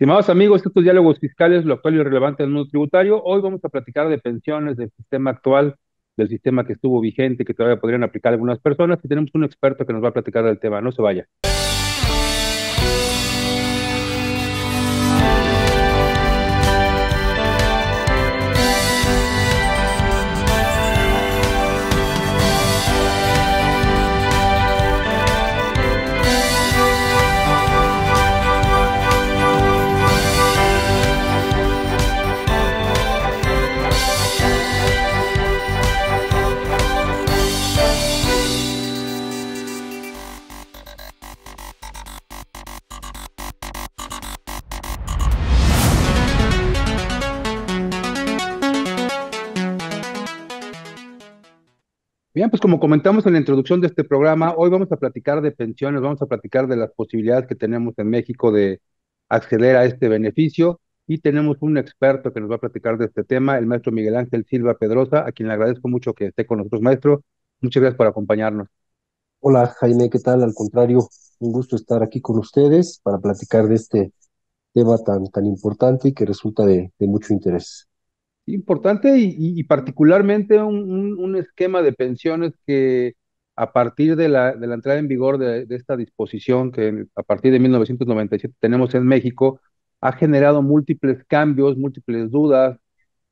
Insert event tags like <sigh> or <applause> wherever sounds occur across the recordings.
Estimados amigos, estos diálogos fiscales, lo actual y relevante del mundo tributario. Hoy vamos a platicar de pensiones, del sistema actual, del sistema que estuvo vigente, que todavía podrían aplicar algunas personas, y tenemos un experto que nos va a platicar del tema. No se vaya. Bien, pues como comentamos en la introducción de este programa, hoy vamos a platicar de pensiones, vamos a platicar de las posibilidades que tenemos en México de acceder a este beneficio y tenemos un experto que nos va a platicar de este tema, el maestro Miguel Ángel Silva Pedrosa, a quien le agradezco mucho que esté con nosotros, maestro. Muchas gracias por acompañarnos. Hola Jaime, ¿qué tal? Al contrario, un gusto estar aquí con ustedes para platicar de este tema tan, tan importante y que resulta de, de mucho interés. Importante y, particularmente un, esquema de pensiones que a partir de la, entrada en vigor de, esta disposición que a partir de 1997 tenemos en México, ha generado múltiples cambios, múltiples dudas,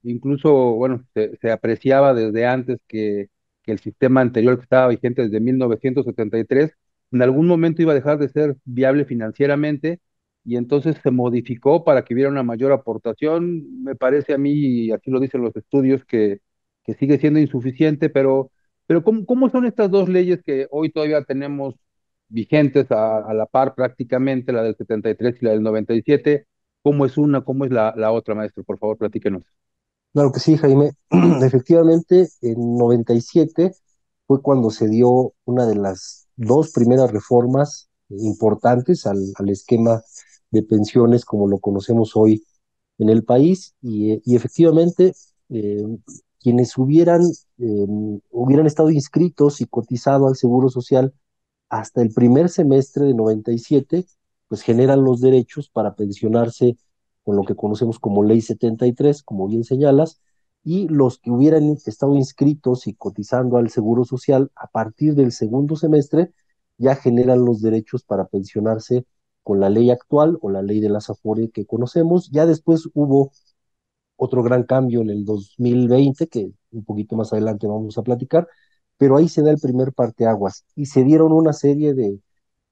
incluso, bueno, se, apreciaba desde antes que, que el sistema anterior que estaba vigente desde 1973, en algún momento iba a dejar de ser viable financieramente y entonces se modificó para que hubiera una mayor aportación. Me parece a mí, y aquí lo dicen los estudios, que, que sigue siendo insuficiente, pero, pero ¿cómo, ¿cómo, son estas dos leyes que hoy todavía tenemos vigentes a, la par prácticamente, la del 73 y la del 97? ¿Cómo es una, cómo es la, la otra, maestro? Por favor, platíquenos. Claro que sí, Jaime. <clears throat> Efectivamente, en 97 fue cuando se dio una de las dos primeras reformas importantes al, al esquema de pensiones como lo conocemos hoy en el país. Y, efectivamente eh, quienes hubieran, em, hubieran estado inscritos y cotizado al Seguro Social hasta el primer semestre de 97, pues generan los derechos para pensionarse con lo que conocemos como Ley 73, como bien señalas, y los que hubieran estado inscritos y cotizando al Seguro Social a partir del segundo semestre ya generan los derechos para pensionarse con la ley actual o la ley de las Afore que conocemos. Ya después hubo otro gran cambio en el 2020, que un poquito más adelante vamos a platicar, pero ahí se da el primer parteaguas y se dieron una serie de,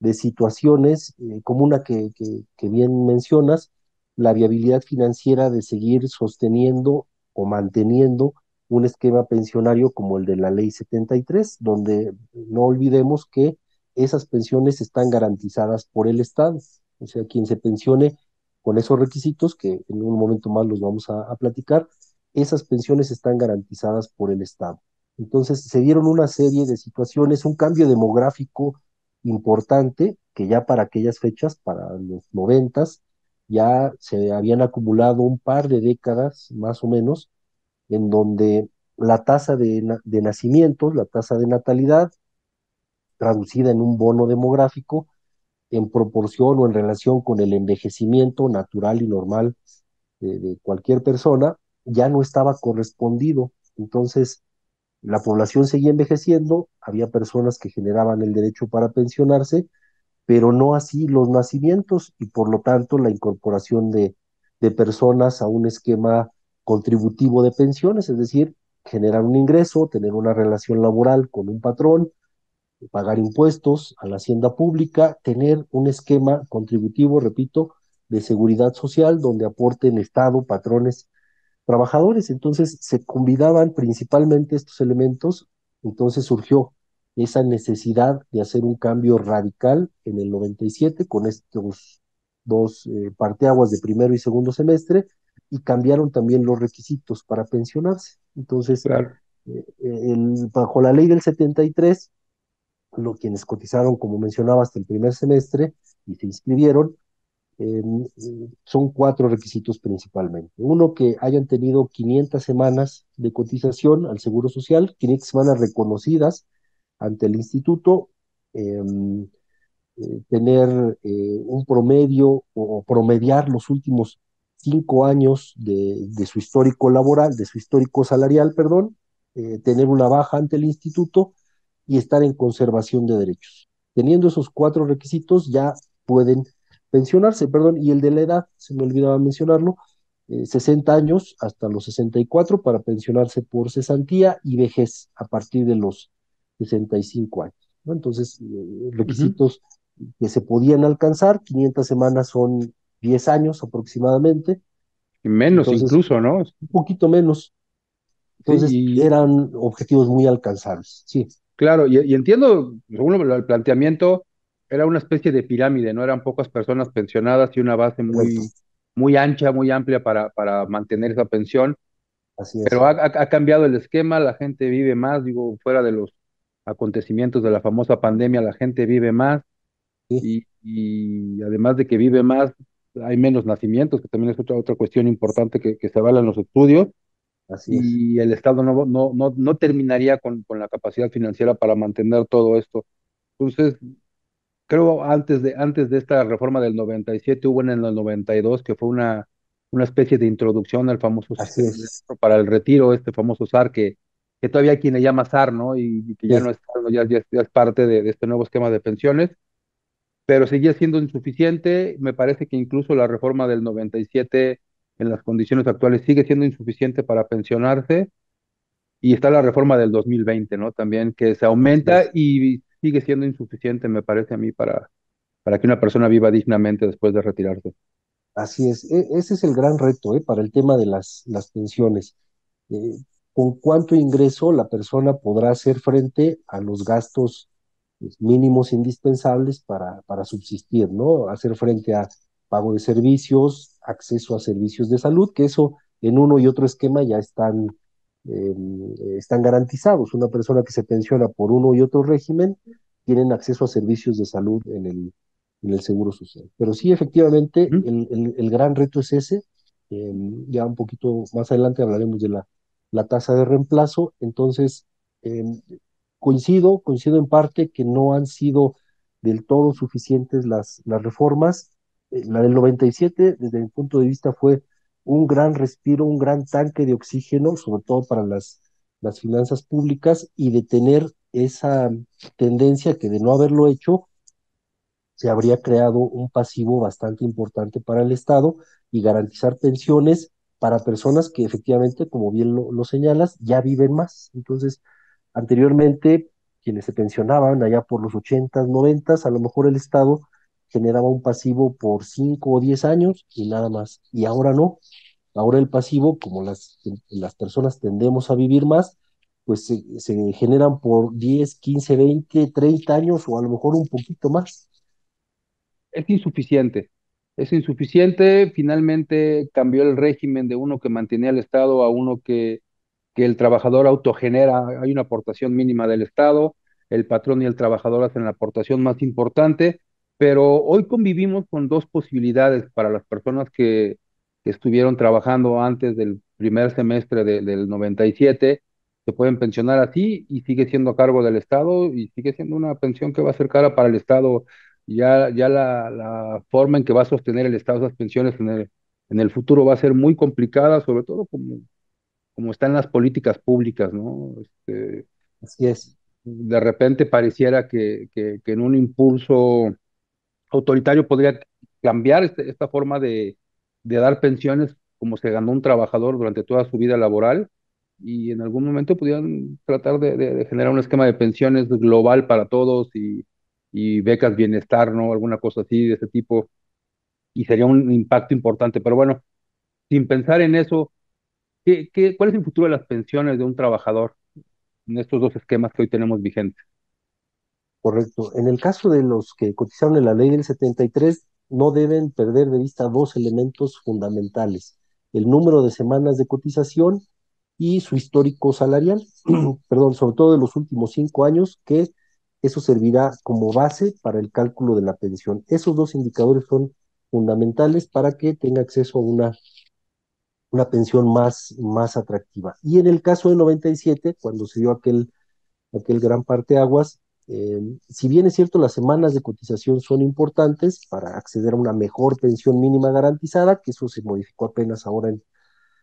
de situaciones, eh, como una que, que, bien mencionas, la viabilidad financiera de seguir sosteniendo o manteniendo un esquema pensionario como el de la ley 73, donde no olvidemos que esas pensiones están garantizadas por el Estado. O sea, quien se pensione con esos requisitos, que en un momento más los vamos a, platicar, esas pensiones están garantizadas por el Estado. Entonces, se dieron una serie de situaciones, un cambio demográfico importante, que ya para aquellas fechas, para los noventas, ya se habían acumulado un par de décadas, más o menos, en donde la tasa de, de nacimientos, la tasa de natalidad, traducida en un bono demográfico en proporción o en relación con el envejecimiento natural y normal de, cualquier persona, ya no estaba correspondido. Entonces, la población seguía envejeciendo, había personas que generaban el derecho para pensionarse, pero no así los nacimientos y por lo tanto la incorporación de, de personas a un esquema contributivo de pensiones, es decir, generar un ingreso, tener una relación laboral con un patrón, pagar impuestos a la hacienda pública, tener un esquema contributivo, repito, de seguridad social donde aporten Estado, patrones, trabajadores. Entonces se combinaban principalmente estos elementos, entonces surgió esa necesidad de hacer un cambio radical en el 97 con estos dos eh, parteaguas de primero y segundo semestre y cambiaron también los requisitos para pensionarse. Entonces, claro. Eh, bajo la ley del 73, lo, quienes cotizaron, como mencionaba, hasta el primer semestre y se inscribieron, son cuatro requisitos principalmente. Uno, que hayan tenido 500 semanas de cotización al Seguro Social, 500 semanas reconocidas ante el instituto, em, eh, tener eh, un promedio o promediar los últimos cinco años de, de, su histórico laboral, de su histórico salarial, perdón, eh, tener una baja ante el instituto y estar en conservación de derechos. Teniendo esos cuatro requisitos ya pueden pensionarse, perdón, y el de la edad, se me olvidaba mencionarlo, eh, 60 años hasta los 64 para pensionarse por cesantía y vejez a partir de los 65 años. ¿no? Entonces, eh, requisitos uh -huh. que se podían alcanzar, 500 semanas son 10 años aproximadamente. Y menos Entonces, incluso, ¿no? Un poquito menos. Entonces, sí, y... eran objetivos muy alcanzables, sí. Claro, y, y entiendo, según el planteamiento, era una especie de pirámide, ¿no? Eran pocas personas pensionadas y una base muy, muy ancha, muy amplia para, para mantener esa pensión. Así es. Pero ha, ha, cambiado el esquema, la gente vive más, digo, fuera de los acontecimientos de la famosa pandemia, la gente vive más. Sí. Y, y, además de que vive más, hay menos nacimientos, que también es otra, otra cuestión importante que, que se avala en los estudios. Así y es. el Estado no, no, no, no terminaría con, con la capacidad financiera para mantener todo esto. Entonces, creo antes de, antes de esta reforma del 97 hubo en el 92 que fue una, una especie de introducción al famoso es. para el retiro, este famoso SAR que, que todavía hay quien le llama SAR, ¿no? Y, y que ya sí. no es, ya, ya, ya es parte de, de, este nuevo esquema de pensiones, pero seguía siendo insuficiente. Me parece que incluso la reforma del 97 en las condiciones actuales sigue siendo insuficiente para pensionarse. Y está la reforma del 2020, ¿no? También que se aumenta sí. y sigue siendo insuficiente, me parece a mí, para, para que una persona viva dignamente después de retirarse. Así es, e ese es el gran reto ¿eh? para el tema de las, las pensiones. Eh, ¿Con cuánto ingreso la persona podrá hacer frente a los gastos pues, mínimos indispensables para, para subsistir, ¿no? Hacer frente a pago de servicios, acceso a servicios de salud, que eso en uno y otro esquema ya están eh, están garantizados. Una persona que se pensiona por uno y otro régimen tienen acceso a servicios de salud en el, en el Seguro Social. Pero sí, efectivamente, el, el, el, gran reto es ese. Eh, ya un poquito más adelante hablaremos de la, la tasa de reemplazo. Entonces, eh, coincido, coincido en parte que no han sido del todo suficientes las, las reformas. La del 97, desde mi punto de vista, fue un gran respiro, un gran tanque de oxígeno, sobre todo para las, las finanzas públicas, y de tener esa tendencia que de no haberlo hecho, se habría creado un pasivo bastante importante para el Estado y garantizar pensiones para personas que efectivamente, como bien lo, lo señalas, ya viven más. Entonces, anteriormente, quienes se pensionaban allá por los 80, 90, a lo mejor el Estado generaba un pasivo por 5 o 10 años y nada más. Y ahora no. Ahora el pasivo, como las, las personas tendemos a vivir más, pues se, se, generan por 10, 15, 20, 30 años o a lo mejor un poquito más. Es insuficiente. Es insuficiente. Finalmente cambió el régimen de uno que mantenía el Estado a uno que, que el trabajador autogenera. Hay una aportación mínima del Estado. El patrón y el trabajador hacen la aportación más importante pero hoy convivimos con dos posibilidades para las personas que, que estuvieron trabajando antes del primer semestre de, del 97, se pueden pensionar así y sigue siendo a cargo del Estado y sigue siendo una pensión que va a ser cara para el Estado. Ya, ya la, la forma en que va a sostener el Estado esas pensiones en el, en el futuro va a ser muy complicada, sobre todo como, como están las políticas públicas, ¿no? Este, así es. De repente pareciera que, que, que en un impulso autoritario podría cambiar este, esta forma de, dar pensiones como se ganó un trabajador durante toda su vida laboral y en algún momento pudieran tratar de, generar un esquema de pensiones global para todos y, becas bienestar, ¿no? Alguna cosa así de ese tipo y sería un impacto importante. Pero bueno, sin pensar en eso, ¿qué, qué, ¿cuál es el futuro de las pensiones de un trabajador en estos dos esquemas que hoy tenemos vigentes? Correcto. En el caso de los que cotizaron en la ley del 73, no deben perder de vista dos elementos fundamentales, el número de semanas de cotización y su histórico salarial, <clears throat> perdón, sobre todo de los últimos cinco años, que eso servirá como base para el cálculo de la pensión. Esos dos indicadores son fundamentales para que tenga acceso a una, una pensión más, más atractiva. Y en el caso de 97, cuando se dio aquel, aquel gran parteaguas, Eh, si bien es cierto, las semanas de cotización son importantes para acceder a una mejor pensión mínima garantizada, que eso se modificó apenas ahora en,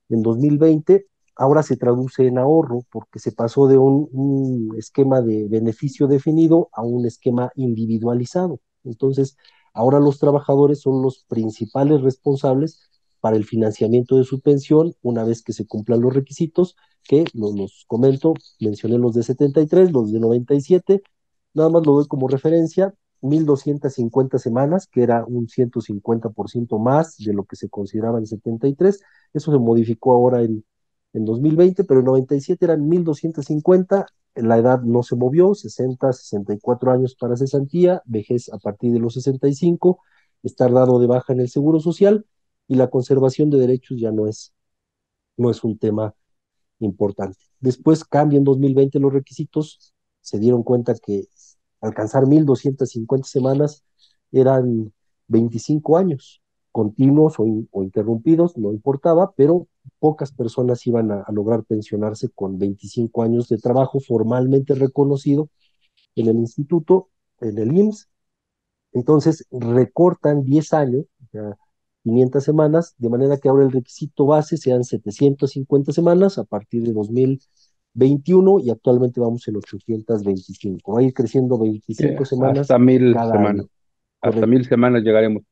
en 2020, ahora se traduce en ahorro porque se pasó de un, esquema de beneficio definido a un esquema individualizado. Entonces, ahora los trabajadores son los principales responsables para el financiamiento de su pensión una vez que se cumplan los requisitos, que los, los comento, mencioné los de 73, los de 97, nada más lo doy como referencia, 1.250 semanas, que era un 150% más de lo que se consideraba en 73. Eso se modificó ahora en, en 2020, pero en 97 eran 1.250. La edad no se movió, 60, 64 años para cesantía, vejez a partir de los 65, estar dado de baja en el Seguro Social y la conservación de derechos ya no es, no es un tema importante. Después cambia en 2020 los requisitos, se dieron cuenta que alcanzar 1.250 semanas eran 25 años continuos o, in, o, interrumpidos, no importaba, pero pocas personas iban a, lograr pensionarse con 25 años de trabajo formalmente reconocido en el instituto, en el IMSS. Entonces recortan 10 años, o sea, 500 semanas, de manera que ahora el requisito base sean 750 semanas a partir de 2021 y actualmente vamos en 825. Va a ir creciendo 25 Yeah, semanas hasta mil semanas. Hasta mil semanas llegaremos.